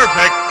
Perfect.